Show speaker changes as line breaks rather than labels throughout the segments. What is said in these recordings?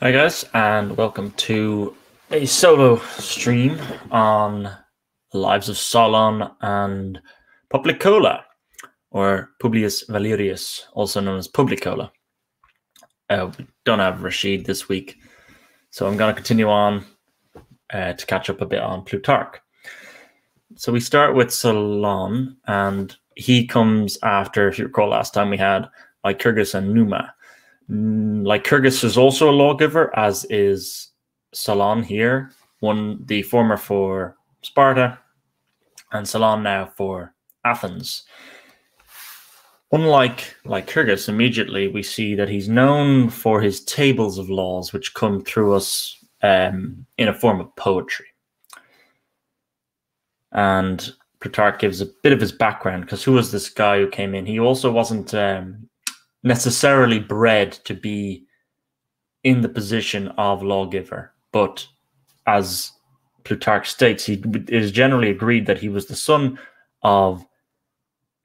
Hi, guys, and welcome to a solo stream on the lives of Solon and Publicola, or Publius Valerius, also known as Publicola. Uh, we don't have Rashid this week, so I'm going to continue on uh, to catch up a bit on Plutarch. So we start with Solon, and he comes after, if you recall, last time we had Lycurgus and Numa Lycurgus is also a lawgiver, as is Solon here, one the former for Sparta, and Solon now for Athens. Unlike Lycurgus, immediately we see that he's known for his tables of laws, which come through us um, in a form of poetry. And Plutarch gives a bit of his background because who was this guy who came in? He also wasn't um, necessarily bred to be in the position of lawgiver, but as Plutarch states, he it is generally agreed that he was the son of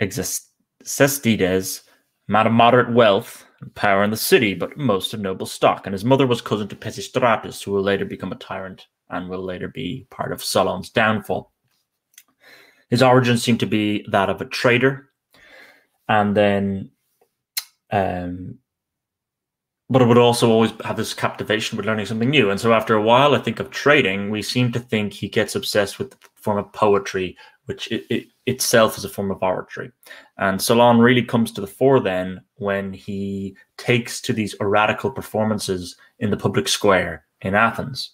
Execestides, man of moderate wealth and power in the city, but most of noble stock. And his mother was cousin to Pisistratus, who will later become a tyrant and will later be part of Solon's downfall. His origins seem to be that of a trader, and then um, but it would also always have this captivation with learning something new. And so after a while, I think of trading, we seem to think he gets obsessed with the form of poetry, which it, it, itself is a form of oratory. And Solon really comes to the fore then when he takes to these oratical performances in the public square in Athens.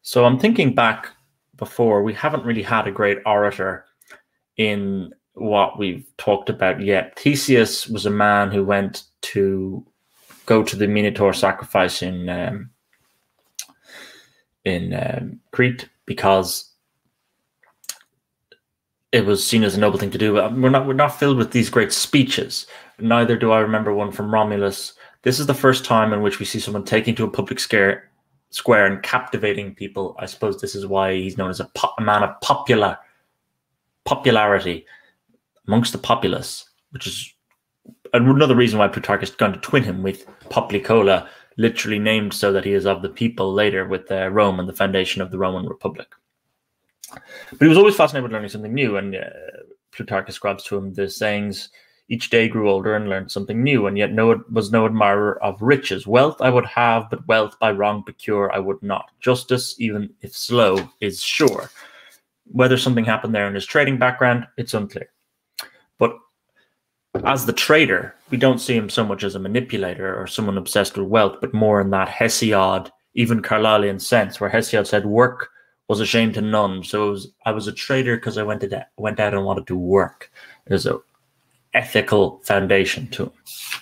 So I'm thinking back before, we haven't really had a great orator in what we've talked about yet. Theseus was a man who went to go to the Minotaur sacrifice in um, in um, Crete because it was seen as a noble thing to do. We're not we're not filled with these great speeches. Neither do I remember one from Romulus. This is the first time in which we see someone taking to a public scare, square and captivating people. I suppose this is why he's known as a, a man of popular popularity amongst the populace, which is another reason why Plutarch is going to twin him with Poplicola, literally named so that he is of the people later with uh, Rome and the foundation of the Roman Republic. But he was always fascinated with learning something new, and uh, Plutarch ascribes to him the sayings, each day grew older and learned something new, and yet no was no admirer of riches. Wealth I would have, but wealth by wrong procure I would not. Justice, even if slow, is sure. Whether something happened there in his trading background, it's unclear. As the trader, we don't see him so much as a manipulator or someone obsessed with wealth, but more in that Hesiod, even Carlylean sense, where Hesiod said work was a shame to none. So was, I was a trader because I went, to, went out and wanted to work. There's a ethical foundation to him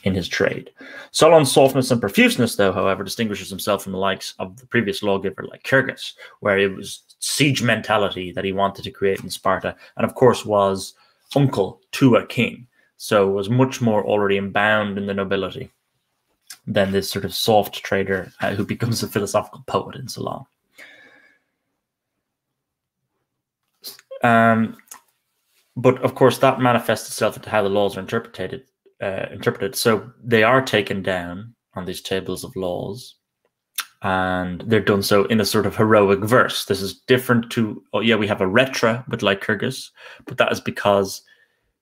in his trade. Solon's softness and profuseness, though, however, distinguishes himself from the likes of the previous lawgiver like Lycurgus, where it was siege mentality that he wanted to create in Sparta, and of course was uncle to a king, so was much more already embound in the nobility than this sort of soft trader uh, who becomes a philosophical poet in Solon. Um, but of course, that manifests itself into how the laws are interpreted. Uh, interpreted. So they are taken down on these tables of laws, and they're done so in a sort of heroic verse. This is different to, oh, yeah, we have a rhetra with Lycurgus, but that is because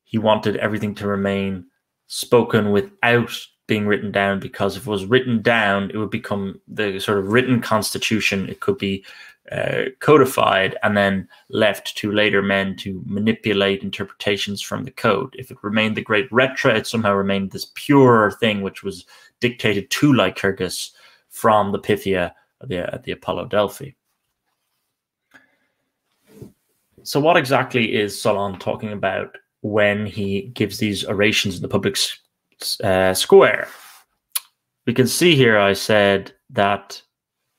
he wanted everything to remain spoken without being written down, because if it was written down, it would become the sort of written constitution. It could be uh, codified and then left to later men to manipulate interpretations from the code. If it remained the great rhetra, it somehow remained this pure thing which was dictated to Lycurgus from the Pythia at the, at the Apollo Delphi. So, what exactly is Solon talking about when he gives these orations in the public uh, square? We can see here I said that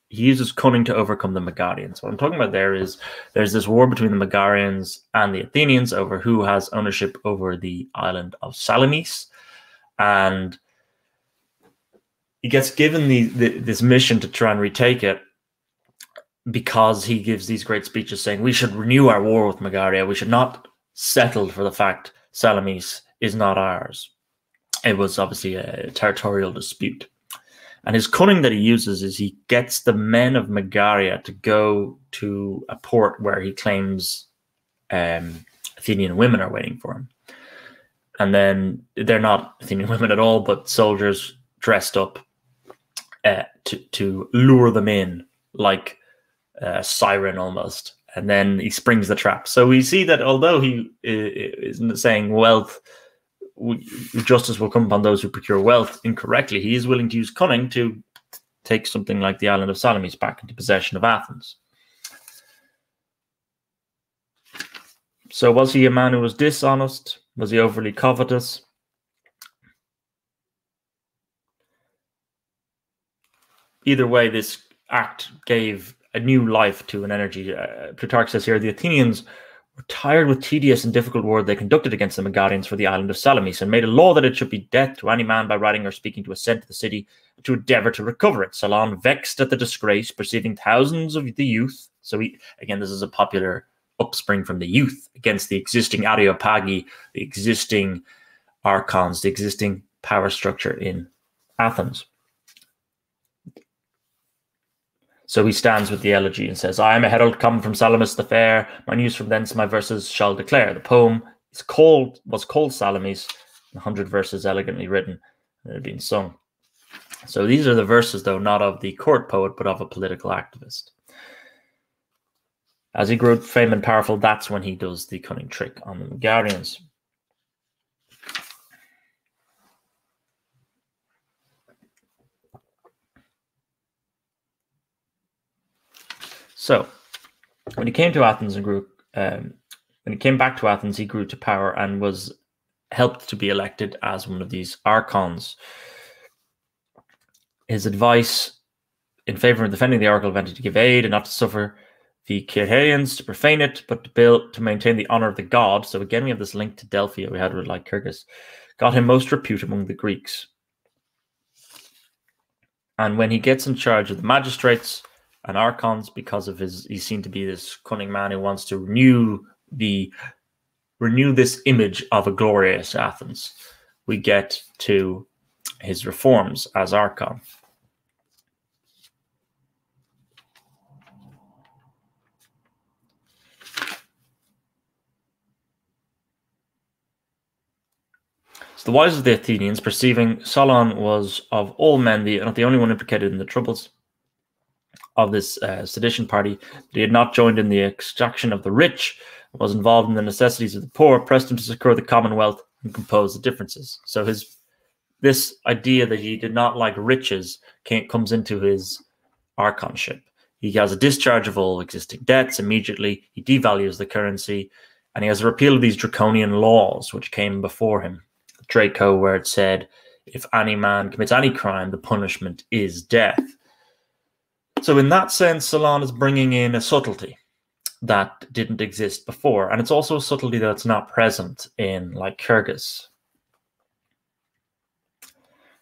he uses cunning to overcome the Megarians. What I'm talking about there is there's this war between the Megarians and the Athenians over who has ownership over the island of Salamis. And he gets given the, the, this mission to try and retake it because he gives these great speeches saying we should renew our war with Megaria. We should not settle for the fact Salamis is not ours. It was obviously a territorial dispute. And his cunning that he uses is he gets the men of Megaria to go to a port where he claims um, Athenian women are waiting for him. And then they're not Athenian women at all, but soldiers dressed up uh, to, to lure them in like a siren almost. And then he springs the trap. So we see that although he isn't saying wealth, justice will come upon those who procure wealth incorrectly, he is willing to use cunning to take something like the island of Salamis back into possession of Athens. So was he a man who was dishonest? Was he overly covetous? Either way, this act gave a new life to an energy. Uh, Plutarch says here the Athenians were tired with tedious and difficult war they conducted against the Megarians for the island of Salamis and made a law that it should be death to any man by writing or speaking to assent to the city to endeavor to recover it. Solon, vexed at the disgrace, perceiving thousands of the youth. So he, again, this is a popular upspring from the youth against the existing Areopagi, the existing archons, the existing power structure in Athens. So he stands with the elegy and says, I am a herald come from Salamis the fair. My news from thence my verses shall declare. The poem is called was called Salamis, a hundred verses elegantly written and had been sung. So these are the verses, though, not of the court poet, but of a political activist. As he grew fame and powerful, that's when he does the cunning trick on the Megarians. So, when he came to Athens and grew, um, when he came back to Athens, he grew to power and was helped to be elected as one of these archons. His advice in favor of defending the oracle of to give aid and not to suffer the Cirrhaeans to profane it, but to build to maintain the honor of the god. So again, we have this link to Delphi we had with Lycurgus. Got him most repute among the Greeks. And when he gets in charge of the magistrates and archons, because of his, he seemed to be this cunning man who wants to renew the renew this image of a glorious Athens. We get to his reforms as archon. So the wise of the Athenians, perceiving Solon was of all men the not the only one implicated in the troubles of this uh, sedition party, that he had not joined in the extraction of the rich, was involved in the necessities of the poor, pressed him to secure the commonwealth and compose the differences. So his this idea that he did not like riches comes into his archonship. He has a discharge of all existing debts immediately. He devalues the currency, and he has a repeal of these draconian laws which came before him. Draco, where it said, if any man commits any crime, the punishment is death. So, in that sense, Solon is bringing in a subtlety that didn't exist before. And it's also a subtlety that's not present in Lycurgus.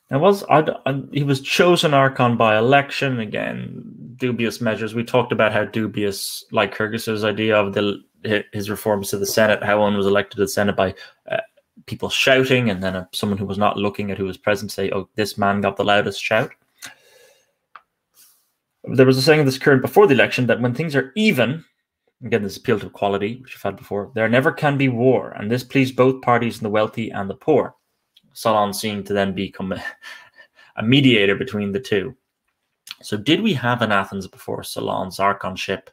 Now, was I, I, he was chosen archon by election again? Dubious measures. We talked about how dubious Lycurgus's idea of the his reforms to the Senate, how one was elected to the Senate by uh, people shouting, and then a, someone who was not looking at who was present say, "Oh, this man got the loudest shout." There was a saying this occurred before the election that when things are even, again this appeal to equality, which you've had before, there never can be war, and this pleased both parties, and the wealthy and the poor. Solon seemed to then become a, a mediator between the two. So, did we have in Athens before Solon's archonship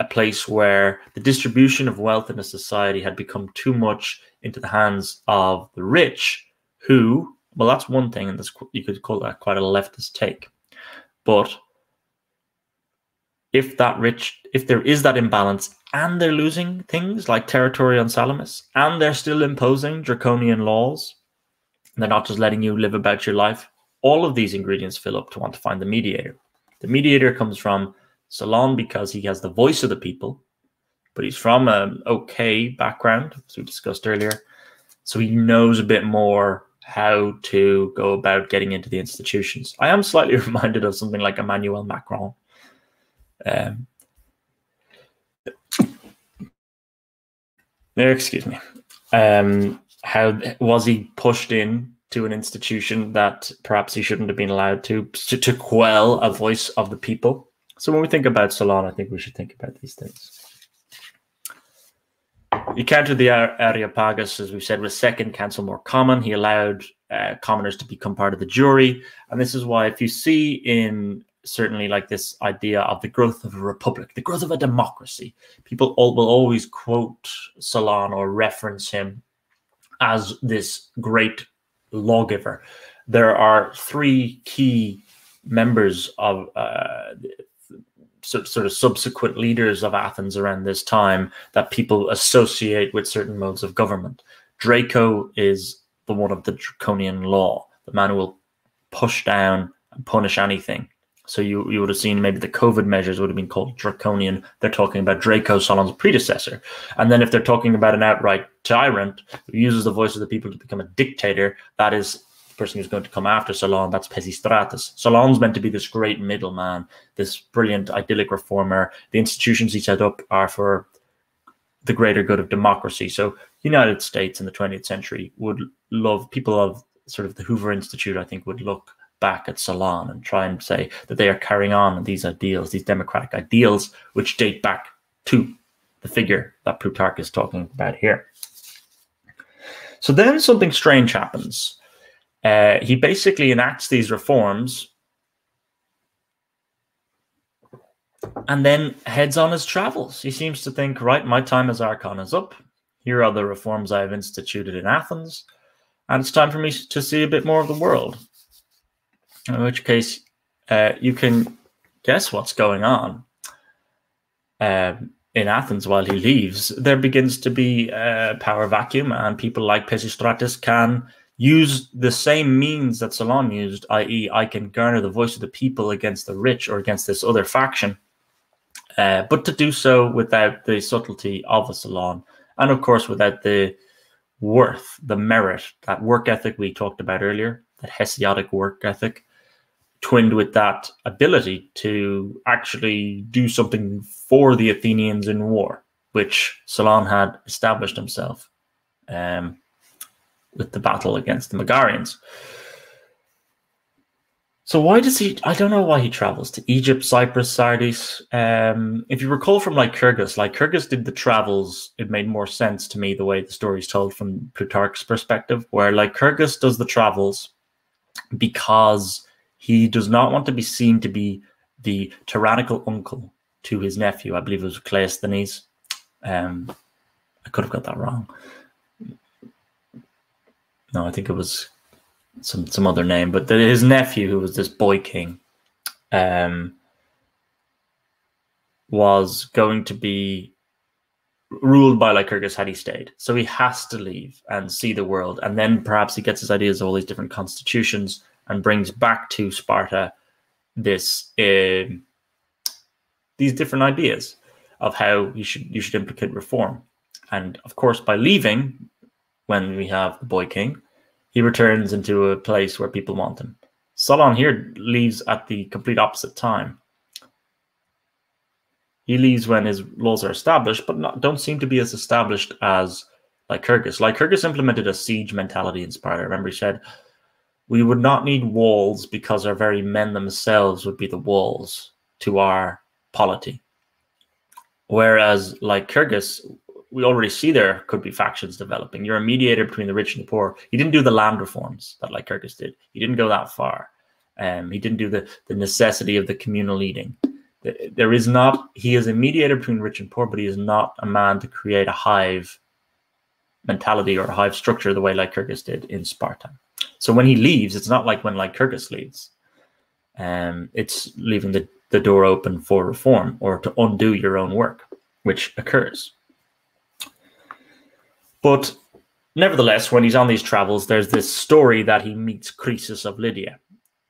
a place where the distribution of wealth in a society had become too much into the hands of the rich, who, well, that's one thing, and you could call that quite a leftist take. But if that rich, if there is that imbalance and they're losing things like territory on Salamis, and they're still imposing draconian laws, they're not just letting you live about your life, all of these ingredients fill up to want to find the mediator. The mediator comes from Solon because he has the voice of the people, but he's from an okay background, as we discussed earlier. So he knows a bit more how to go about getting into the institutions. I am slightly reminded of something like Emmanuel Macron. Um, excuse me. Um, how was he pushed in to an institution that perhaps he shouldn't have been allowed to, to, to quell a voice of the people. So when we think about Solon, I think we should think about these things. He countered the Areopagus, as we said, with second council more common. He allowed uh, commoners to become part of the jury. And this is why, if you see in certainly like this idea of the growth of a republic, the growth of a democracy, people all, will always quote Solon or reference him as this great lawgiver. There are three key members of uh, sort of subsequent leaders of Athens around this time that people associate with certain modes of government. Draco is the one of the draconian law, the man who will push down and punish anything. So you, you would have seen maybe the COVID measures would have been called draconian. They're talking about Draco, Solon's predecessor. And then if they're talking about an outright tyrant who uses the voice of the people to become a dictator, that is the person who's going to come after Solon. That's Pisistratus. Solon's meant to be this great middleman, this brilliant idyllic reformer. The institutions he set up are for the greater good of democracy. So United States in the 20th century would love people of sort of the Hoover Institute, I think, would look back at Solon and try and say that they are carrying on these ideals, these democratic ideals, which date back to the figure that Plutarch is talking about here. So then something strange happens. Uh, he basically enacts these reforms and then heads on his travels. He seems to think, right, my time as Archon is up. Here are the reforms I have instituted in Athens, and it's time for me to see a bit more of the world. In which case, uh, you can guess what's going on. Um, in Athens, while he leaves, there begins to be a power vacuum, and people like Pisistratus can use the same means that Solon used, i.e., I can garner the voice of the people against the rich or against this other faction, uh, but to do so without the subtlety of a Solon, and of course, without the worth, the merit, that work ethic we talked about earlier, that Hesiodic work ethic, twinned with that ability to actually do something for the Athenians in war, which Solon had established himself um, with the battle against the Megarians. So why does he? I don't know why he travels to Egypt, Cyprus, Sardis. Um, if you recall from Lycurgus, Lycurgus did the travels. It made more sense to me the way the story is told from Plutarch's perspective, where Lycurgus does the travels because he does not want to be seen to be the tyrannical uncle to his nephew. I believe it was Cleisthenes. Um, I could have got that wrong. No, I think it was some some other name, but his nephew, who was this boy king, um, was going to be ruled by Lycurgus had he stayed. So he has to leave and see the world, and then perhaps he gets his ideas of all these different constitutions and brings back to Sparta this uh, these different ideas of how you should you should implicate reform. And of course, by leaving, when we have the boy king, he returns into a place where people want him. Solon here leaves at the complete opposite time. He leaves when his laws are established, but not, don't seem to be as established as Lycurgus. Lycurgus implemented a siege mentality in Sparta. Remember, he said, we would not need walls because our very men themselves would be the walls to our polity. Whereas, Lycurgus, we already see there could be factions developing. You're a mediator between the rich and the poor. He didn't do the land reforms that like Lycurgus did. He didn't go that far. Um, he didn't do the, the necessity of the communal eating. There is not, he is a mediator between rich and poor, but he is not a man to create a hive mentality or a hive structure the way like Lycurgus did in Sparta. So when he leaves, it's not like when like Lycurgus leaves. Um, it's leaving the, the door open for reform or to undo your own work, which occurs. But nevertheless, when he's on these travels, there's this story that he meets Croesus of Lydia.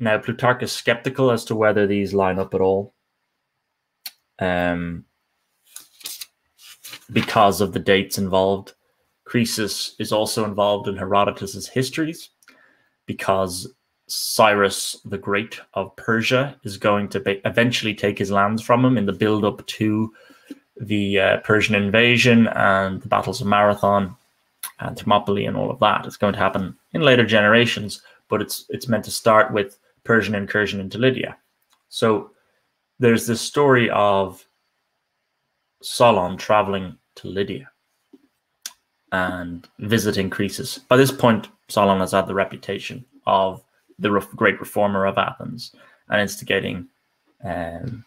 Now, Plutarch is skeptical as to whether these line up at all. Um, because of the dates involved. Croesus is also involved in Herodotus's histories because Cyrus the Great of Persia is going to eventually take his lands from him in the build up to the uh, Persian invasion and the battles of Marathon. and Thermopylae and all of that. It's going to happen in later generations, but it's it's meant to start with Persian incursion into Lydia. So there's this story of Solon traveling to Lydia and visiting Croesus. By this point, Solon has had the reputation of the great reformer of Athens and instigating, um,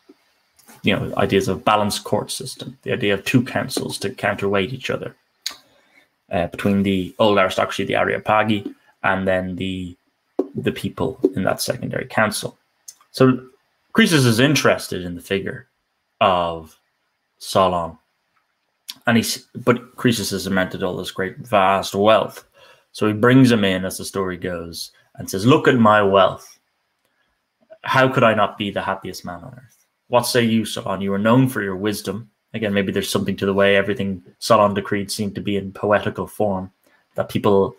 you know, ideas of balanced court system, the idea of two councils to counterweight each other uh, between the old aristocracy, the Areopagi, and then the the people in that secondary council. So Croesus is interested in the figure of Solon, and he's but Croesus has cemented all this great vast wealth. So he brings him in as the story goes and says, Look at my wealth. How could I not be the happiest man on earth? What say you, Solon? You are known for your wisdom. Again, maybe there's something to the way everything Solon decreed seemed to be in poetical form, that people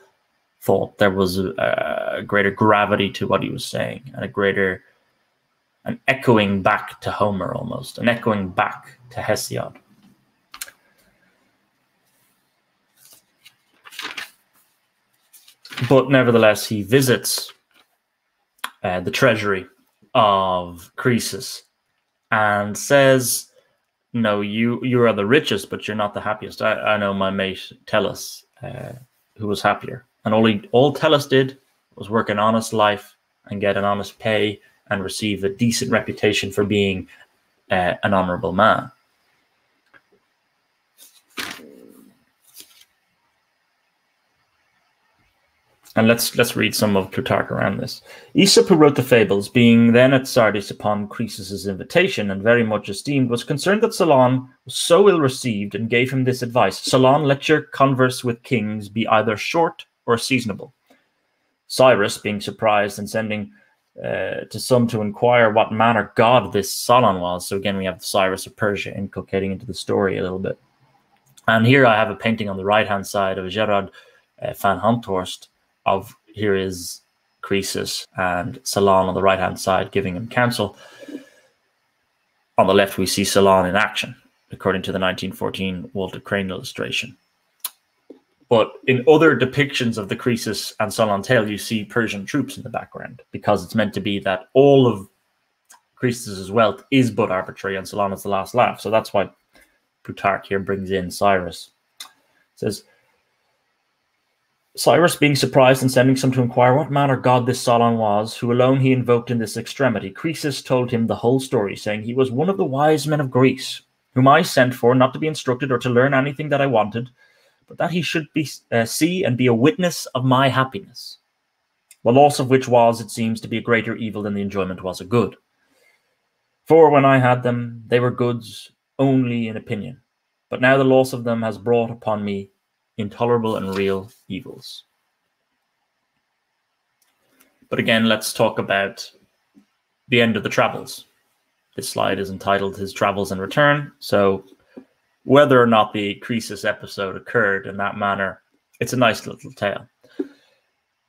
thought there was a, a greater gravity to what he was saying and a greater, an echoing back to Homer almost, an echoing back to Hesiod. But nevertheless, he visits uh, the treasury of Croesus and says, "No, you you are the richest, but you're not the happiest. I, I know my mate Tellus, uh, who was happier, and all he, all Tellus did was work an honest life and get an honest pay and receive a decent reputation for being uh, an honorable man." And let's let's read some of Plutarch around this. Aesop, who wrote the fables, being then at Sardis upon Croesus's invitation and very much esteemed, was concerned that Solon was so ill received and gave him this advice: Solon, let your converse with kings be either short or seasonable. Cyrus, being surprised and sending uh, to some to inquire what manner god this Solon was. So again, we have Cyrus of Persia inculcating into the story a little bit. And here I have a painting on the right hand side of Gerard uh, van Honthorst of here is Croesus and Solon on the right hand side giving him counsel. On the left, we see Solon in action, according to the 1914 Walter Crane illustration. But in other depictions of the Croesus and Solon tale, you see Persian troops in the background because it's meant to be that all of Croesus's wealth is but arbitrary and Solon is the last laugh. So that's why Plutarch here brings in Cyrus. It says, Cyrus being surprised and sending some to inquire what manner god this Solon was, who alone he invoked in this extremity, Croesus told him the whole story, saying he was one of the wise men of Greece, whom I sent for not to be instructed or to learn anything that I wanted, but that he should be uh, see and be a witness of my happiness, the loss of which was, it seems, to be a greater evil than the enjoyment was a good. For when I had them, they were goods only in opinion, but now the loss of them has brought upon me intolerable and real evils. But again, let's talk about the end of the travels. This slide is entitled His Travels and Return. So, whether or not the Croesus episode occurred in that manner, it's a nice little tale.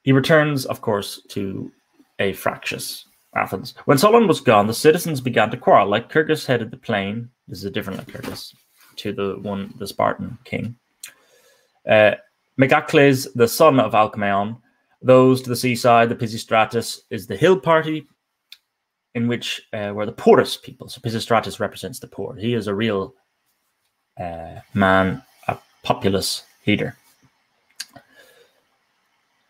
He returns, of course, to a fractious Athens. When Solon was gone, the citizens began to quarrel. Lycurgus headed the plain. This is a different Lycurgus to the one, the Spartan king. Uh, Megacles, the son of Alcmaeon, those to the seaside, the Pisistratus is the hill party, in which uh, were the poorest people. So Pisistratus represents the poor. He is a real uh, man, a populous leader.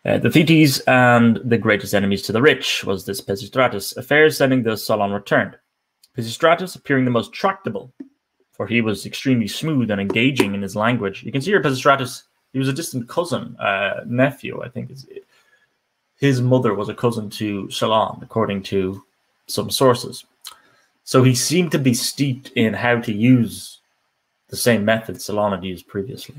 Uh, the Thetes and the greatest enemies to the rich was this Pisistratus. Affairs sending the Solon returned. Pisistratus appearing the most tractable for he was extremely smooth and engaging in his language. You can see here Pisistratus, he was a distant cousin, uh, nephew, I think. His mother was a cousin to Solon, according to some sources. So he seemed to be steeped in how to use the same method Solon had used previously.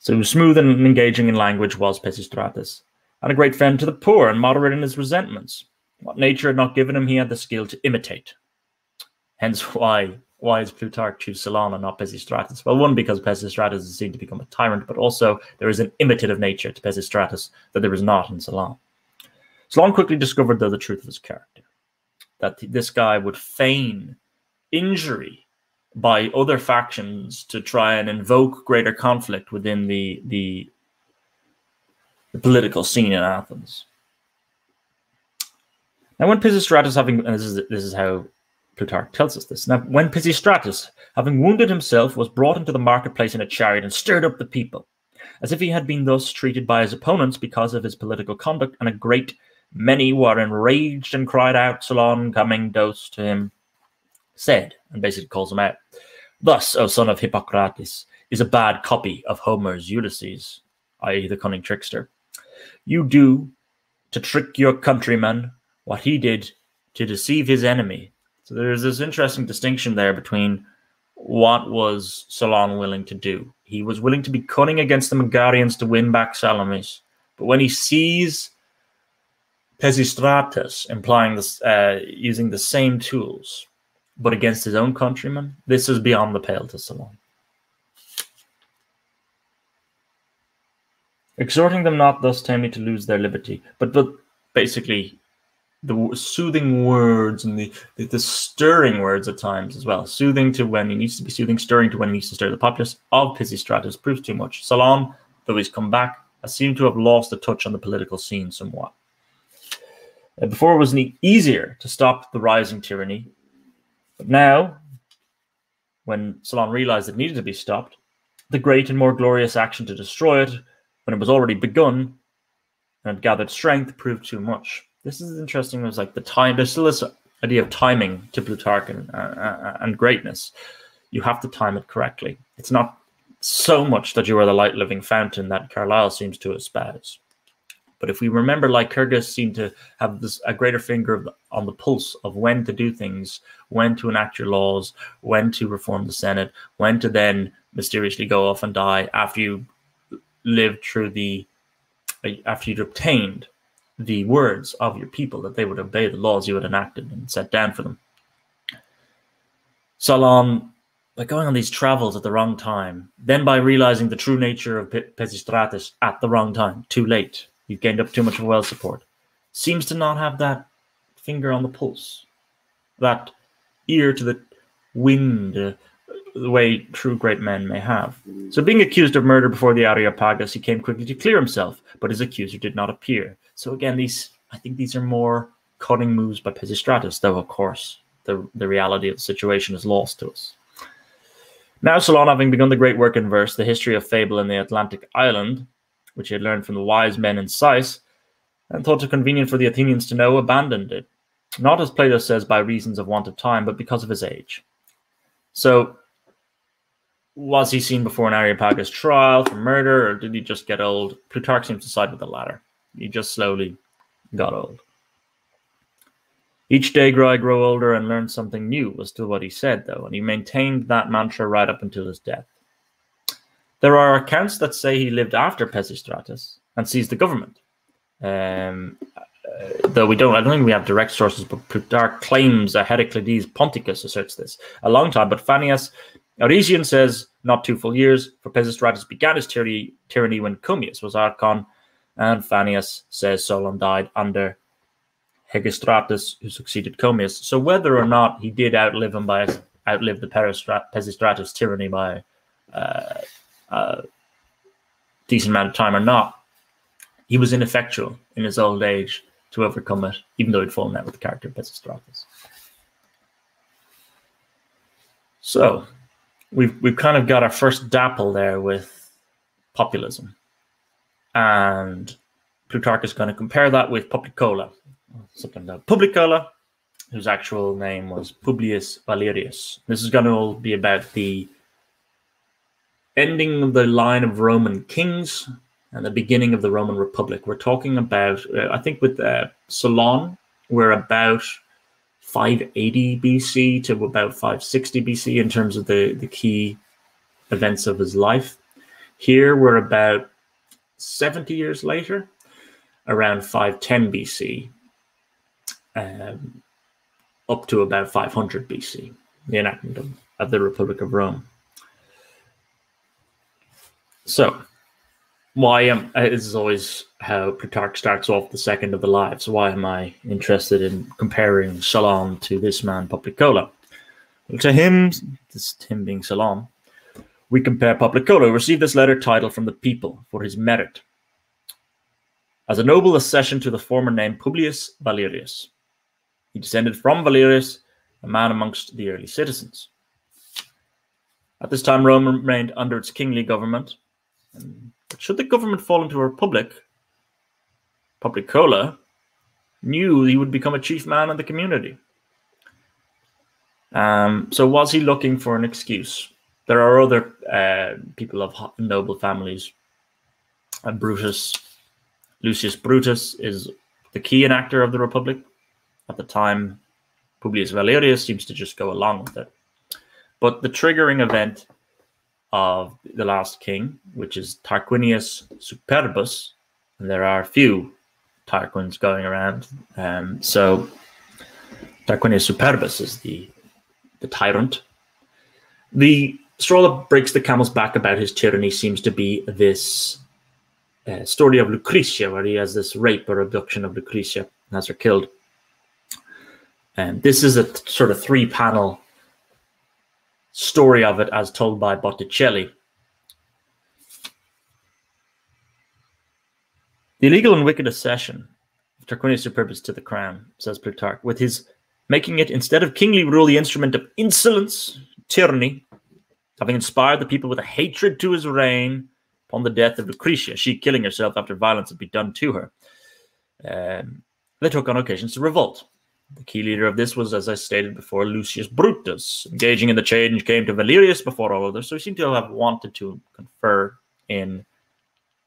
So smooth and engaging in language was Pisistratus, and a great friend to the poor and moderate in his resentments. What nature had not given him, he had the skill to imitate. Hence why why is Plutarch choose Solon and not Pisistratus? Well, one, because Pisistratus is seen to become a tyrant, but also there is an imitative nature to Pisistratus that there is not in Solon. Solon quickly discovered, though, the truth of his character, that this guy would feign injury by other factions to try and invoke greater conflict within the the, the political scene in Athens. Now, when Pisistratus having and this is this is how Plutarch tells us this. Now, when Pisistratus, having wounded himself, was brought into the marketplace in a chariot and stirred up the people, as if he had been thus treated by his opponents because of his political conduct, and a great many were enraged and cried out, Solon coming dose to him, said, and basically calls him out. Thus, O son of Hippocrates, is a bad copy of Homer's Ulysses, i.e., the cunning trickster. You do to trick your countryman what he did to deceive his enemy. So there's this interesting distinction there between what was Solon willing to do. He was willing to be cunning against the Megarians to win back Salamis, but when he sees Pisistratus implying this, uh, using the same tools, but against his own countrymen, this is beyond the pale to Solon. Exhorting them not thus tamely to lose their liberty, but but basically the soothing words and the, the, the stirring words at times as well. Soothing to when he needs to be soothing, stirring to when he needs to stir the populace of Pisistratus proves too much. Solon, though he's come back, has seemed to have lost the touch on the political scene somewhat. Uh, before it was easier to stop the rising tyranny, but now, when Solon realized it needed to be stopped, the great and more glorious action to destroy it, when it was already begun and had gathered strength, proved too much. This is interesting. There's like the time. There's still this idea of timing to Plutarch and, uh, uh, and greatness. You have to time it correctly. It's not so much that you are the light living fountain that Carlyle seems to espouse. But if we remember, Lycurgus seemed to have this a greater finger on the pulse of when to do things, when to enact your laws, when to reform the Senate, when to then mysteriously go off and die after you lived through the after you'd obtained the words of your people that they would obey the laws you had enacted and set down for them. Solon, by going on these travels at the wrong time, then by realizing the true nature of Pisistratus at the wrong time, too late, you've gained up too much of well support, seems to not have that finger on the pulse, that ear to the wind, uh, the way true great men may have. So, being accused of murder before the Areopagus, he came quickly to clear himself, but his accuser did not appear. So, again, these I think these are more cutting moves by Pisistratus, though, of course, the, the reality of the situation is lost to us. Now, Solon, having begun the great work in verse, the history of fable in the Atlantic island, which he had learned from the wise men in Sais, and thought it convenient for the Athenians to know, abandoned it. Not, as Plato says, by reasons of want of time, but because of his age. So, was he seen before an Areopagus trial for murder, or did he just get old? Plutarch seems to side with the latter. He just slowly got old. Each day I grow older and learn something new was still what he said, though, and he maintained that mantra right up until his death. There are accounts that say he lived after Pisistratus and seized the government. Um, uh, though we don't, I don't think we have direct sources, but Plutarch claims that Heraclides Ponticus asserts this a long time. But Phanias Eresian says not two full years, for Pisistratus began his tyranny, tyranny when Comias was archon, and Phanias says Solon died under Hegestratus, who succeeded Comias. So whether or not he did outlive him by outlive the Pisistratus tyranny by uh, a decent amount of time or not, he was ineffectual in his old age to overcome it, even though he'd fallen out with the character Pisistratus. So we've we've kind of got our first dapple there with populism. And Plutarch is going to compare that with Publicola, something like Publicola, whose actual name was Publius Valerius. This is going to all be about the ending of the line of Roman kings and the beginning of the Roman Republic. We're talking about, uh, I think, with uh, we're about 580 BC to about 560 BC in terms of the, the key events of his life. Here, we're about 70 years later, around 510 BC, um, up to about 500 BC, the enactment of, of the Republic of Rome. So, why am uh, this is always how Plutarch starts off the second of the lives. Why am I interested in comparing Solon to this man Publicola? To him, this him being Solon, we compare Poplicola, who received this letter title from the people for his merit as a noble accession to the former name Publius Valerius. He descended from Valerius, a man amongst the early citizens. At this time, Rome remained under its kingly government. But should the government fall into a republic, Poplicola knew he would become a chief man in the community. Um, so was he looking for an excuse? There are other uh, people of noble families. Uh, Brutus, Lucius Brutus, is the key enactor of the Republic. At the time, Publius Valerius seems to just go along with it. But the triggering event of the last king, which is Tarquinius Superbus, and there are a few Tarquins going around. Um, so Tarquinius Superbus is the the tyrant. The straw that breaks the camel's back about his tyranny seems to be this uh, story of Lucretia, where he has this rape or abduction of Lucretia and has her killed. And this is a sort of three panel story of it as told by Botticelli. The illegal and wicked accession of Tarquinius Superbus to the crown, says Plutarch, with his making it, instead of kingly rule, the instrument of insolence, tyranny, having inspired the people with a hatred to his reign upon the death of Lucretia, she killing herself after violence had been done to her. Um, they took on occasions to revolt. The key leader of this was, as I stated before, Lucius Brutus. Engaging in the change came to Valerius before all others, so he seemed to have wanted to confer in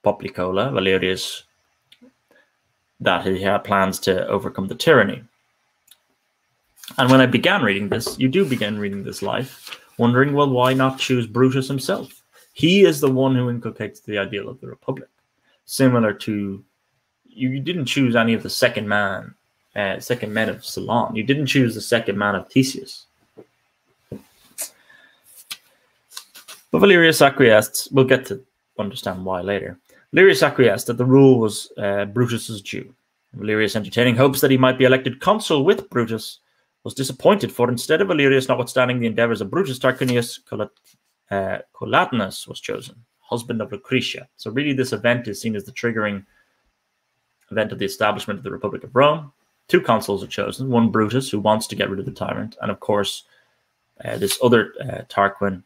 Poplicola, Valerius, that he had plans to overcome the tyranny. And when I began reading this, you do begin reading this life, wondering, well, why not choose Brutus himself? He is the one who inculcates the ideal of the Republic, similar to you didn't choose any of the second man, uh, second man of Solon. You didn't choose the second man of Theseus. But Valerius acquiesced. We'll get to understand why later. Valerius acquiesced that the rule was uh, Brutus's due. Valerius, entertaining hopes that he might be elected consul with Brutus, was disappointed, for instead of Valerius, notwithstanding the endeavors of Brutus, Tarquinius uh, was chosen, husband of Lucretia. So, really, this event is seen as the triggering event of the establishment of the Republic of Rome. Two consuls are chosen one Brutus, who wants to get rid of the tyrant, and of course, uh, this other uh, Tarquin,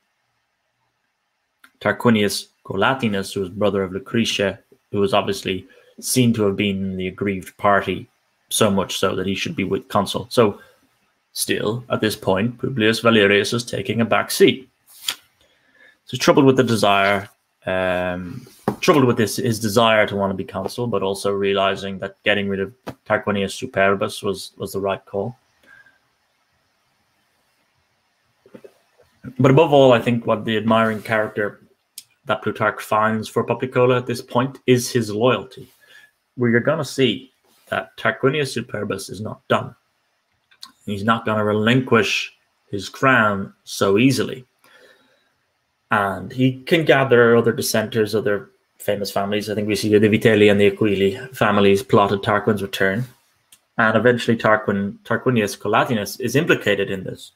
Tarquinius Collatinus, who was brother of Lucretia, who was obviously seen to have been the aggrieved party so much so that he should be with consul. So, Still, at this point, Publius Valerius is taking a back seat. So troubled with the desire, um, troubled with this his desire to want to be consul, but also realizing that getting rid of Tarquinius Superbus was was the right call. But above all, I think what the admiring character that Plutarch finds for Poplicola at this point is his loyalty, where you're going to see that Tarquinius Superbus is not done. He's not going to relinquish his crown so easily. And he can gather other dissenters, other famous families. I think we see the Vitelli and the Aquili families plotted Tarquin's return. And eventually Tarquin, Tarquinius Collatinus is implicated in this.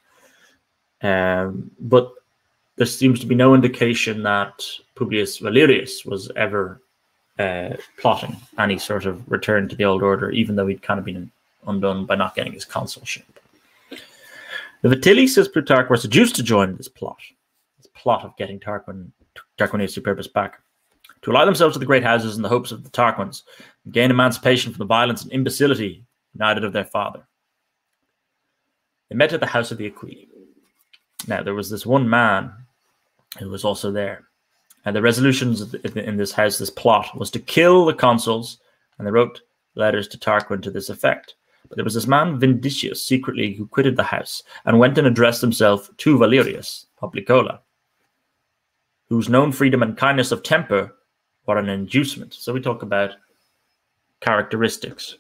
Um, but there seems to be no indication that Publius Valerius was ever uh, plotting any sort of return to the old order, even though he'd kind of been undone by not getting his consulship. The Vitelli, says Plutarch, were seduced to join this plot, plot of getting Tarquin, Tarquinius Superbus back, to ally themselves to the great houses in the hopes of the Tarquins, and gain emancipation from the violence and imbecility united of their father. They met at the house of the Aquili. Now, there was this one man who was also there. And the resolutions in this house, this plot, was to kill the consuls, and they wrote letters to Tarquin to this effect. But there was this man Vindicius secretly who quitted the house and went and addressed himself to Valerius, Poplicola, whose known freedom and kindness of temper were an inducement. So we talk about characteristics.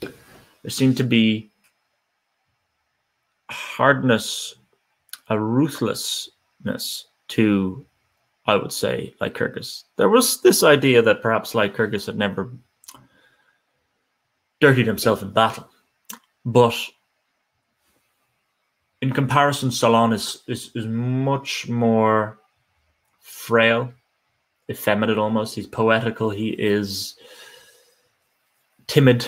There seemed to be hardness, a ruthlessness to, I would say, Lycurgus. There was this idea that perhaps Lycurgus had never dirtied himself in battle. But in comparison, Solon is, is, is much more frail, effeminate almost. He's poetical. He is timid,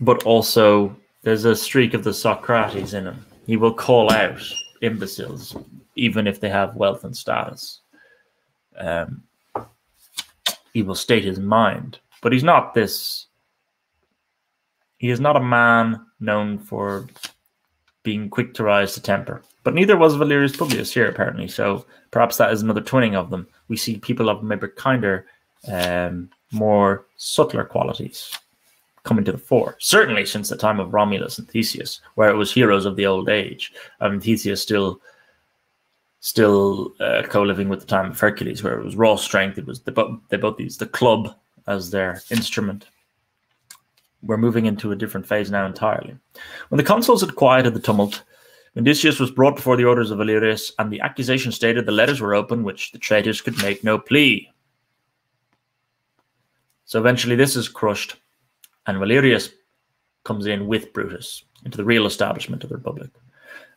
but also there's a streak of the Socrates in him. He will call out imbeciles, even if they have wealth and status. Um, he will state his mind, but he's not this. He is not a man known for being quick to rise to temper. But neither was Valerius Publius here, apparently. So perhaps that is another twinning of them. We see people of maybe kinder, um, more subtler qualities coming to the fore. Certainly since the time of Romulus and Theseus, where it was heroes of the old age. and Theseus still still uh, co-living with the time of Hercules, where it was raw strength. It was the, they both used the club as their instrument. We're moving into a different phase now entirely. When the consuls had quieted the tumult, Mendicius was brought before the orders of Valerius, and the accusation stated the letters were open, which the traitors could make no plea. So eventually, this is crushed, and Valerius comes in with Brutus into the real establishment of the Republic.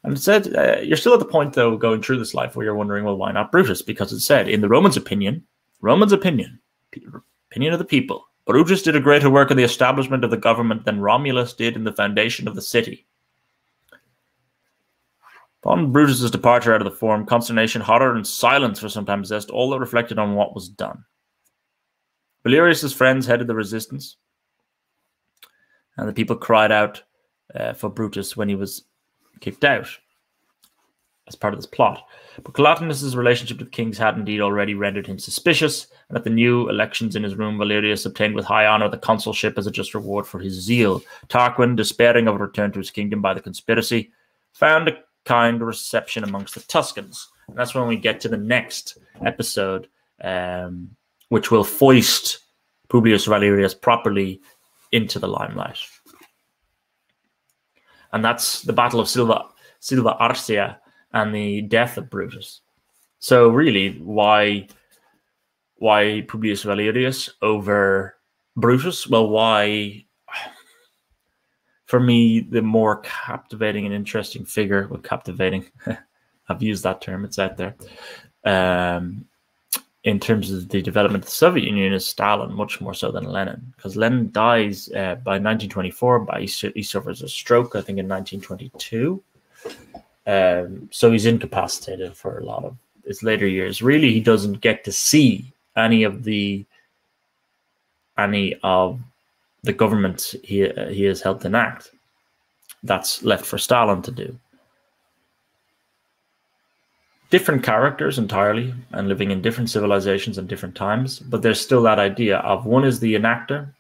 And it said, uh, you're still at the point, though, going through this life where you're wondering, well, why not Brutus? Because it said, in the Romans' opinion, Romans' opinion, opinion of the people, Brutus did a greater work in the establishment of the government than Romulus did in the foundation of the city. Upon Brutus's departure out of the forum, consternation, horror, and silence for some time possessed all that reflected on what was done. Valerius's friends headed the resistance, and the people cried out uh, for Brutus when he was kicked out as part of this plot. But Collatinus's relationship with kings had indeed already rendered him suspicious, and at the new elections in his room, Valerius obtained with high honor the consulship as a just reward for his zeal. Tarquin, despairing of a return to his kingdom by the conspiracy, found a kind reception amongst the Tuscans. And that's when we get to the next episode, um, which will foist Publius Valerius properly into the limelight. And that's the Battle of Silva, Silva Arsia and the death of Brutus. So really, why why Publius Valerius over Brutus? Well, why? For me, the more captivating and interesting figure, well, captivating, I've used that term; it's out there. Um, in terms of the development of the Soviet Union is Stalin, much more so than Lenin, because Lenin dies uh, by 1924. By he suffers a stroke, I think, in 1922. Um, so he's incapacitated for a lot of his later years. Really, he doesn't get to see any of the any of the government he he has helped enact. That's left for Stalin to do. Different characters entirely, and living in different civilizations and different times, but there's still that idea of one is the enactor,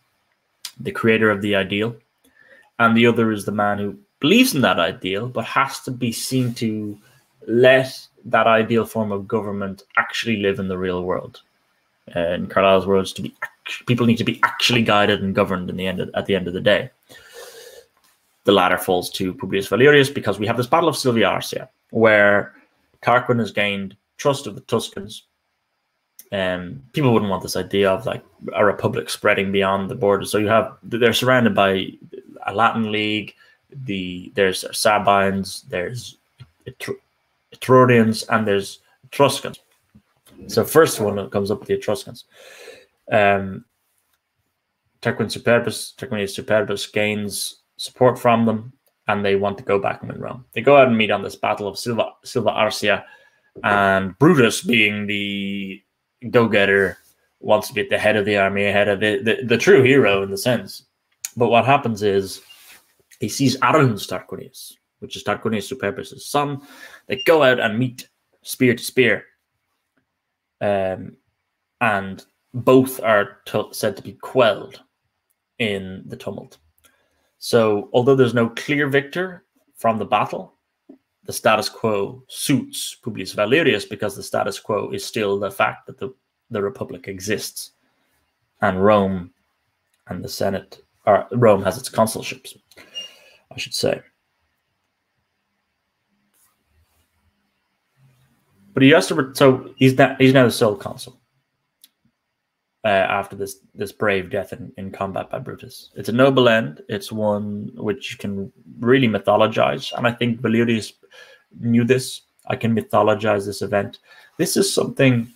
the creator of the ideal, and the other is the man who believes in that ideal, but has to be seen to let that ideal form of government actually live in the real world. Uh, in Carlyle's words, to be people need to be actually guided and governed in the end of, at the end of the day. The latter falls to Publius Valerius because we have this Battle of Silvia Arsia, where Tarquin has gained trust of the Tuscans. Um, people wouldn't want this idea of like a republic spreading beyond the borders. So you have they're surrounded by a Latin League, the there's Sabines, there's Etrurians, and there's Etruscans. So first one that comes up with the Etruscans. Um, Superbus, Tarquinius Superbus gains support from them, and they want to go back and win Rome. They go out and meet on this battle of Silva Silva Arsia, and Brutus, being the go-getter, wants to be at the head of the army, ahead of the, the, the true hero in the sense. But what happens is he sees Aruns Tarquinius, which is Tarquinius Superbus' son. They go out and meet spear to spear. Um, and both are said to be quelled in the tumult. So, although there's no clear victor from the battle, the status quo suits Publius Valerius because the status quo is still the fact that the, the Republic exists and Rome and the Senate, or Rome has its consulships. I should say. But he has to. So he's now he's now the sole consul. Uh, after this this brave death in, in combat by Brutus. It's a noble end. It's one which you can really mythologize, and I think Valerius knew this. I can mythologize this event. This is something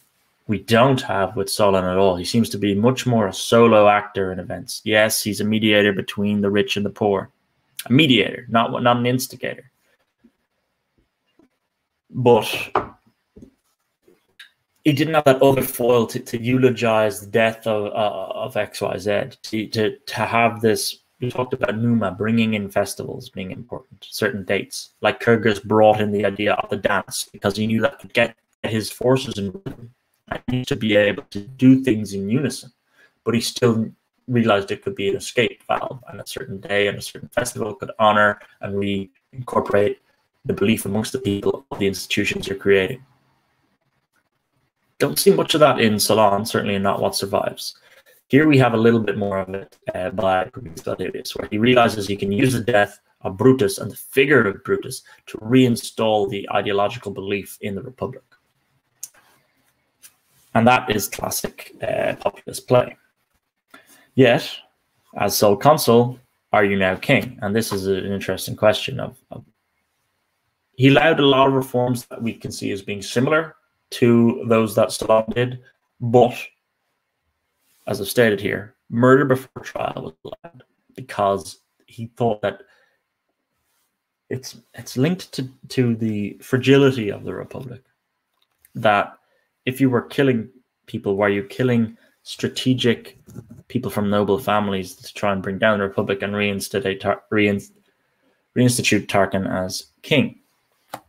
we don't have with Solon at all. He seems to be much more a solo actor in events. Yes, he's a mediator between the rich and the poor, a mediator, not not an instigator. But he didn't have that other foil to, to eulogize the death of uh, of XYZ. To, to to have this, we talked about Numa bringing in festivals being important, certain dates. Like Lycurgus brought in the idea of the dance because he knew that could get his forces in and to be able to do things in unison. But he still realized it could be an escape valve, and a certain day and a certain festival could honor and reincorporate the belief amongst the people of the institutions you're creating don't see much of that in Solon, certainly not what survives. Here we have a little bit more of it uh, by Valerius, where he realizes he can use the death of Brutus and the figure of Brutus to reinstall the ideological belief in the Republic. And that is classic uh, populist play. Yet, as sole consul, are you now king? And this is an interesting question. Of, of he allowed a lot of reforms that we can see as being similar to those that did, but as I've stated here, murder before trial was allowed because he thought that it's it's linked to to the fragility of the republic. That if you were killing people, were you killing strategic people from noble families to try and bring down the republic and reinstate reinstitute Tarquin as king?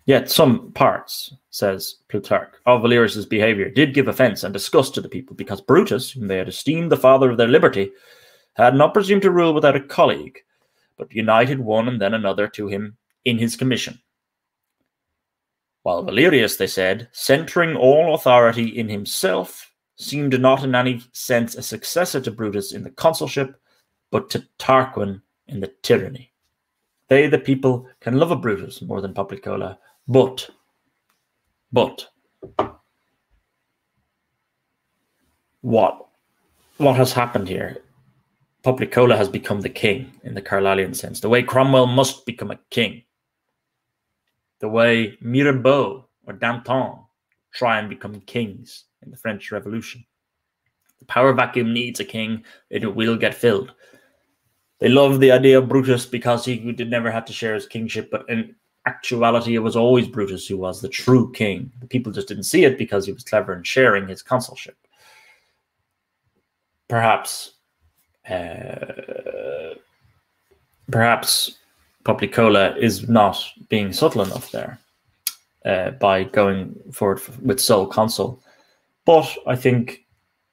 Yet some parts, says Plutarch, of Valerius's behaviour did give offence and disgust to the people, because Brutus, whom they had esteemed the father of their liberty, had not presumed to rule without a colleague, but united one and then another to him in his commission. While Valerius, they said, centering all authority in himself, seemed not in any sense a successor to Brutus in the consulship, but to Tarquin in the tyranny. They, the people, can love a Brutus more than Poplicola, but, but, what, what has happened here? Poplicola has become the king in the Carlylean sense, the way Cromwell must become a king, the way Mirabeau or Danton try and become kings in the French Revolution. The power vacuum needs a king, it will get filled. They love the idea of Brutus because he did never have to share his kingship, but in actuality, it was always Brutus who was the true king. The people just didn't see it because he was clever in sharing his consulship. Perhaps, uh, perhaps Poplicola is not being subtle enough there uh, by going forward with sole consul. But I think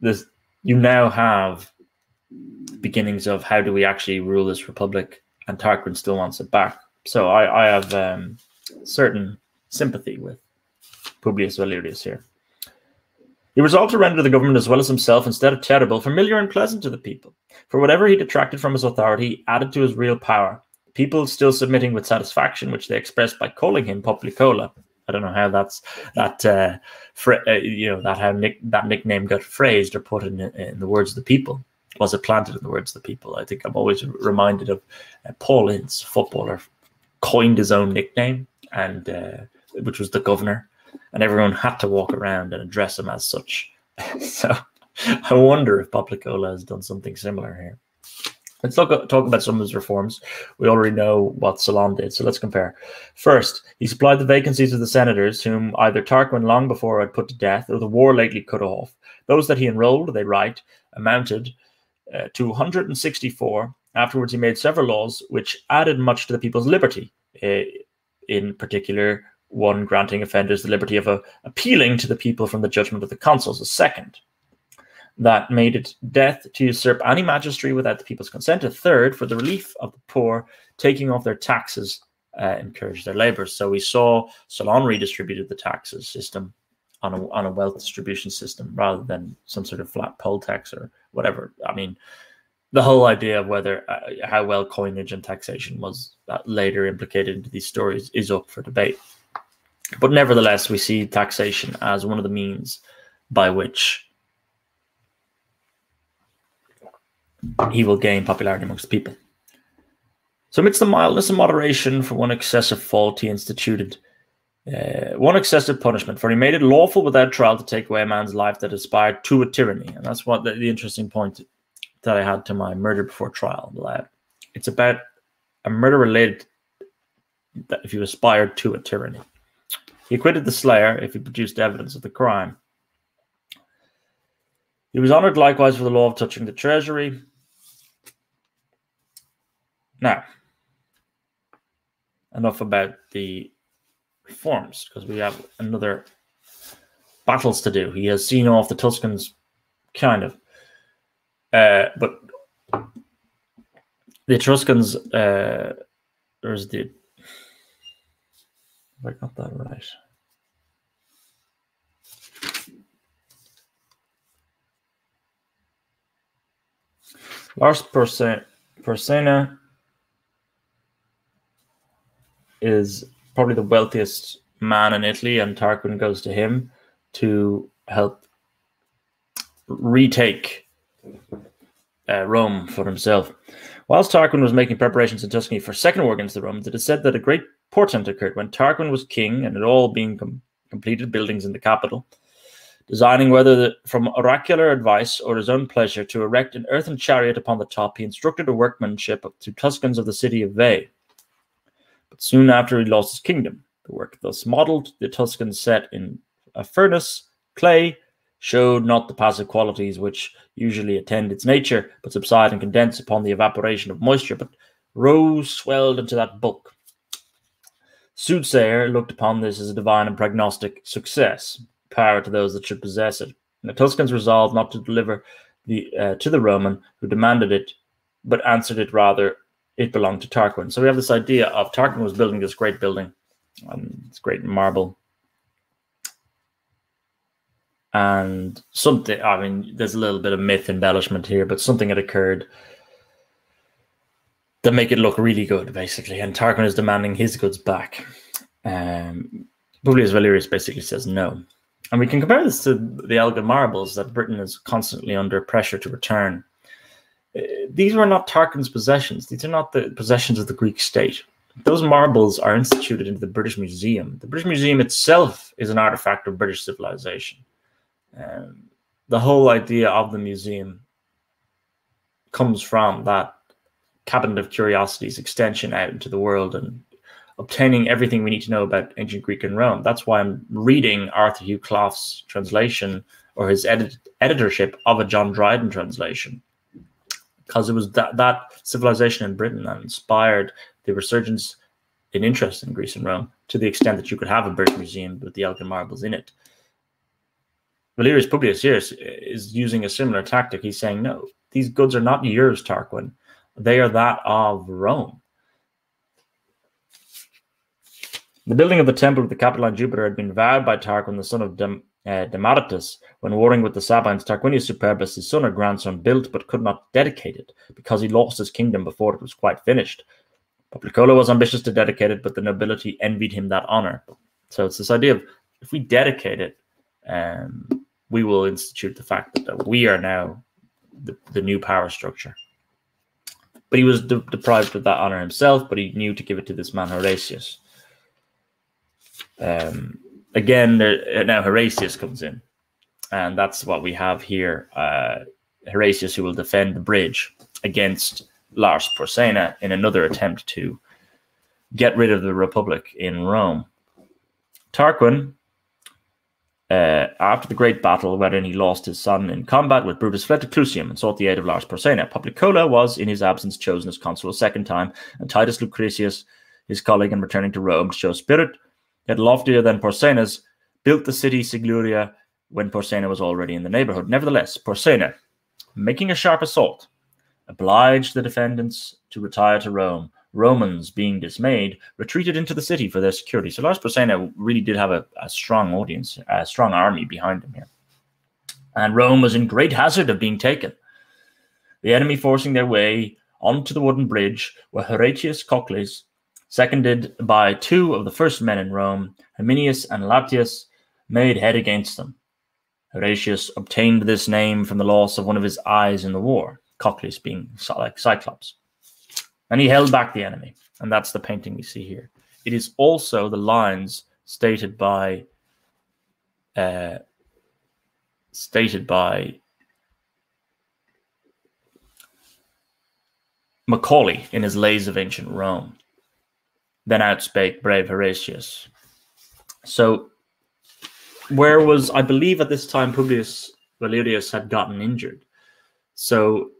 this you now have beginnings of how do we actually rule this republic, and Tarquin still wants it back. So I, I have um, certain sympathy with Publius Valerius here. He resolved to render the government as well as himself, instead of terrible, familiar and pleasant to the people. For whatever he detracted from his authority, added to his real power. People still submitting with satisfaction, which they expressed by calling him Poplicola. I don't know how that's that uh, uh, you know that how nick, that nickname got phrased or put in in the words of the people. Was it planted in the words of the people? I think I'm always reminded of uh, Paul Ince, footballer, coined his own nickname, and uh, which was the governor, and everyone had to walk around and address him as such. so I wonder if Poplicola has done something similar here. Let's talk, talk about some of his reforms. We already know what Solon did, so let's compare. First, he supplied the vacancies of the senators, whom either Tarquin long before had put to death or the war lately cut off. Those that he enrolled, they write, amounted uh, to 164, Afterwards, he made several laws which added much to the people's liberty, uh, in particular, one granting offenders the liberty of uh, appealing to the people from the judgment of the consuls, a second that made it death to usurp any magistracy without the people's consent, a third for the relief of the poor, taking off their taxes, uh, encouraged their labors. So we saw Solon redistributed the taxes system on a, on a wealth distribution system rather than some sort of flat poll tax or whatever. I mean, the whole idea of whether uh, how well coinage and taxation was uh, later implicated into these stories is up for debate. But nevertheless, we see taxation as one of the means by which he will gain popularity amongst the people. So, amidst the mildness and moderation for one excessive fault, he instituted uh, one excessive punishment, for he made it lawful without trial to take away a man's life that aspired to a tyranny. And that's what the, the interesting point that I had to my murder before trial. lab. It's about a murder related that if you aspired to a tyranny. He acquitted the slayer if he produced evidence of the crime. He was honored likewise for the law of touching the treasury. Now, enough about the reforms because we have another battles to do. He has seen off the Tuscans, kind of, uh, but the Etruscans. Uh, there's the. I got that right? Lars Porsena is probably the wealthiest man in Italy, and Tarquin goes to him to help retake uh, Rome for himself. Whilst Tarquin was making preparations in Tuscany for second war against the Romans, it is said that a great portent occurred when Tarquin was king and had all been com completed buildings in the Capitol, designing whether the, from oracular advice or his own pleasure to erect an earthen chariot upon the top, he instructed a workmanship to Tuscans of the city of Veii but soon after he lost his kingdom. The work thus modelled, the Tuscans set in a furnace, clay, showed not the passive qualities which usually attend its nature, but subside and condense upon the evaporation of moisture, but rose, swelled into that bulk. Soothsayer looked upon this as a divine and prognostic success, power to those that should possess it. And the Tuscans resolved not to deliver the uh, to the Roman who demanded it, but answered it rather it belonged to Tarquin. So we have this idea of Tarquin was building this great building, um, it's great marble. And something, I mean, there's a little bit of myth embellishment here, but something had occurred that make it look really good, basically. And Tarquin is demanding his goods back. Um, Publius Valerius basically says no. And we can compare this to the Elgin marbles that Britain is constantly under pressure to return these were not Tarquin's possessions. These are not the possessions of the Greek state. Those marbles are instituted into the British Museum. The British Museum itself is an artifact of British civilization. Um, the whole idea of the museum comes from that cabinet of curiosities extension out into the world and obtaining everything we need to know about ancient Greek and Rome. That's why I'm reading Arthur Hugh Clough's translation or his edit editorship of a John Dryden translation because it was that, that civilization in Britain that inspired the resurgence in interest in Greece and Rome to the extent that you could have a British museum with the Elgin marbles in it. Valerius Publius here is, is using a similar tactic. He's saying, no, these goods are not yours, Tarquin. They are that of Rome. The building of the temple of the Capitoline Jupiter had been vowed by Tarquin, the son of Dem uh, Demaratus, when warring with the Sabines, Tarquinius Superbus, his son or grandson, built but could not dedicate it because he lost his kingdom before it was quite finished. Poplicola was ambitious to dedicate it, but the nobility envied him that honor. So it's this idea of if we dedicate it, um, we will institute the fact that, we are now the, the new power structure. But he was de deprived of that honor himself, but he knew to give it to this man Horatius. Um, again, there, now Horatius comes in, and that's what we have here. Uh, Horatius, who will defend the bridge against Lars Porsena in another attempt to get rid of the Republic in Rome. Tarquin, uh, after the great battle wherein he lost his son in combat with Brutus, fled to Clusium and sought the aid of Lars Porsena. Poplicola was, in his absence, chosen as consul a second time, and Titus Lucretius, his colleague, in returning to Rome to show spirit, yet loftier than Porsena's, built the city Sigluria when Porsena was already in the neighborhood. Nevertheless, Porsena, making a sharp assault, obliged the defendants to retire to Rome. Romans, being dismayed, retreated into the city for their security. So Lars Porsena really did have a, a strong audience, a strong army behind him here. And Rome was in great hazard of being taken. The enemy forcing their way onto the wooden bridge were Horatius Cocles, seconded by two of the first men in Rome, Herminius and Lartius, made head against them. Horatius obtained this name from the loss of one of his eyes in the war. Cocles being like Cyclops. And he held back the enemy. And that's the painting we see here. It is also the lines stated by uh, stated by Macaulay in his Lays of Ancient Rome. Then outspake brave Horatius. So, where was I believe at this time Publius Valerius had gotten injured. So,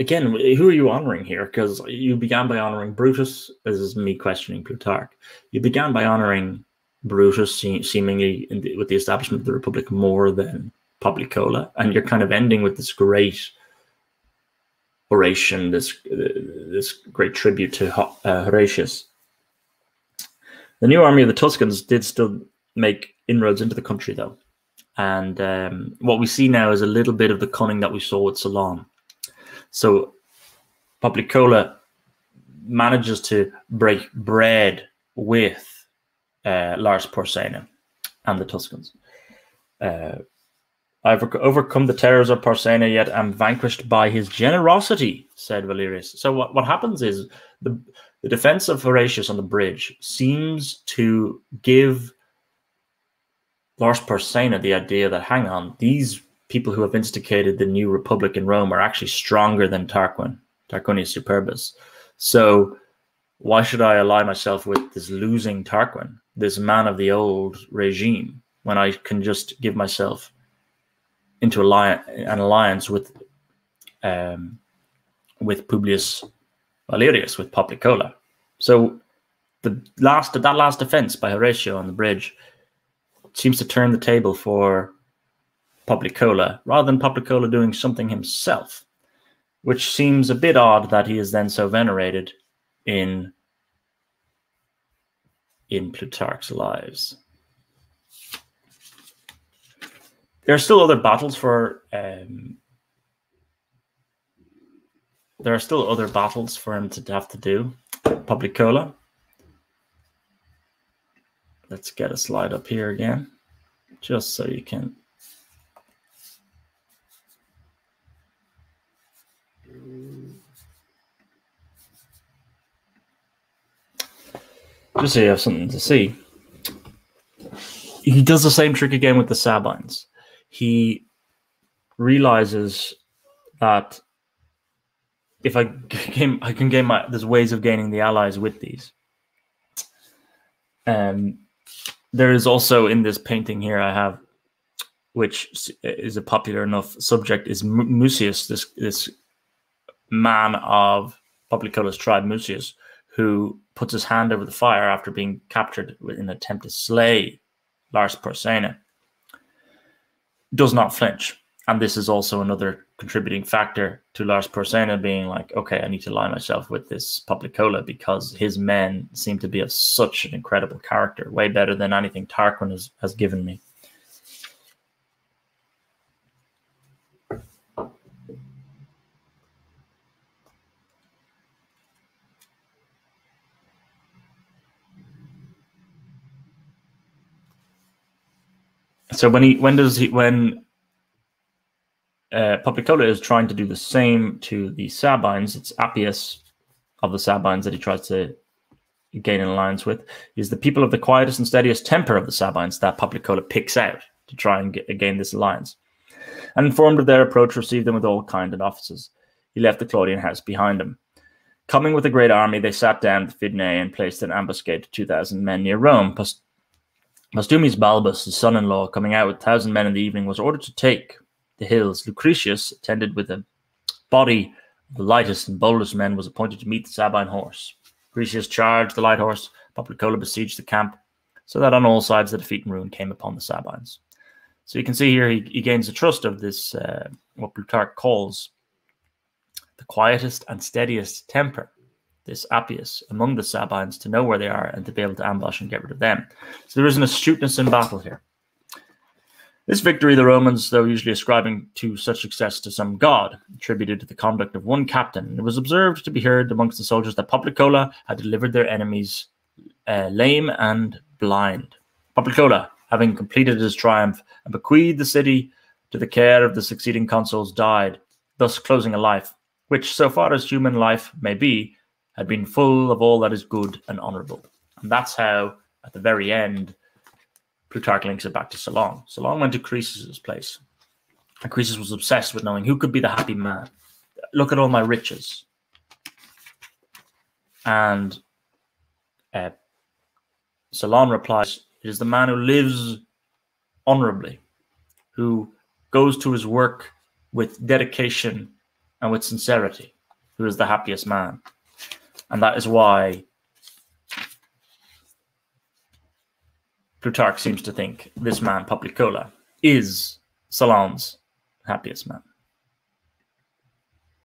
again, who are you honoring here? Because you began by honoring Brutus. This is me questioning Plutarch. You began by honoring Brutus, seemingly the, with the establishment of the Republic more than Publicola, and you're kind of ending with this great oration, this this great tribute to uh, Horatius. The new army of the Tuscans did still make inroads into the country, though, and um, what we see now is a little bit of the cunning that we saw with Solon. So, Publicola manages to break bread with uh, Lars Porsena and the Tuscans. Uh, I've overcome the terrors of Porsena, yet am vanquished by his generosity, said Valerius. So what, what happens is the, the defense of Horatius on the bridge seems to give Lars Porsena the idea that, hang on, these people who have instigated the new republic in Rome are actually stronger than Tarquin, Tarquinius Superbus. So why should I ally myself with this losing Tarquin, this man of the old regime, when I can just give myself into an alliance with um, with Publius Valerius, with Publicola. So the last that last defense by Horatio on the bridge seems to turn the table for Publicola rather than Publicola doing something himself, which seems a bit odd that he is then so venerated in in Plutarch's lives. There are still other battles for um, there are still other battles for him to have to do. Publicola. Let's get a slide up here again, just so you can just so you have something to see. He does the same trick again with the Sabines. He realizes that if I gain, I can gain my there's ways of gaining the allies with these. Um, there is also in this painting here I have, which is a popular enough subject, is Mucius, this this man of Publicola's tribe, Mucius, who puts his hand over the fire after being captured in an attempt to slay Lars Porsena, does not flinch. And this is also another contributing factor to Lars Porsena being like, okay, I need to lie myself with this Publicola because his men seem to be of such an incredible character, way better than anything Tarquin has, has given me. So when he when does he when uh, Publicola is trying to do the same to the Sabines, it's Appius of the Sabines that he tries to gain an alliance with. Is the people of the quietest and steadiest temper of the Sabines that Publicola picks out to try and get, gain this alliance. And informed of their approach, received them with all kind and offices. He left the Claudian house behind him. Coming with a great army, they sat down at Fidenae and placed an ambuscade to 2,000 men near Rome, Postumius Balbus, his son-in-law, coming out with a thousand men in the evening, was ordered to take the hills. Lucretius, attended with a body of the lightest and boldest men, was appointed to meet the Sabine horse. Lucretius charged the light horse. Poplicola besieged the camp, so that on all sides the defeat and ruin came upon the Sabines. So you can see here he, he gains the trust of this, uh, what Plutarch calls the quietest and steadiest temper this Appius among the Sabines to know where they are and to be able to ambush and get rid of them. So there is an astuteness in battle here. This victory, the Romans, though usually ascribing to such success to some god, attributed to the conduct of one captain. It was observed to be heard amongst the soldiers that Publicola had delivered their enemies uh, lame and blind. Publicola, having completed his triumph and bequeathed the city to the care of the succeeding consuls, died thus closing a life which, so far as human life may be, had been full of all that is good and honourable. And that's how, at the very end, Plutarch links it back to Solon. Solon went to Croesus's place. And Croesus was obsessed with knowing who could be the happy man. Look at all my riches. And uh, Solon replies, It is the man who lives honorably, who goes to his work with dedication and with sincerity, who is the happiest man. And that is why Plutarch seems to think this man, Poplicola, is Solon's happiest man.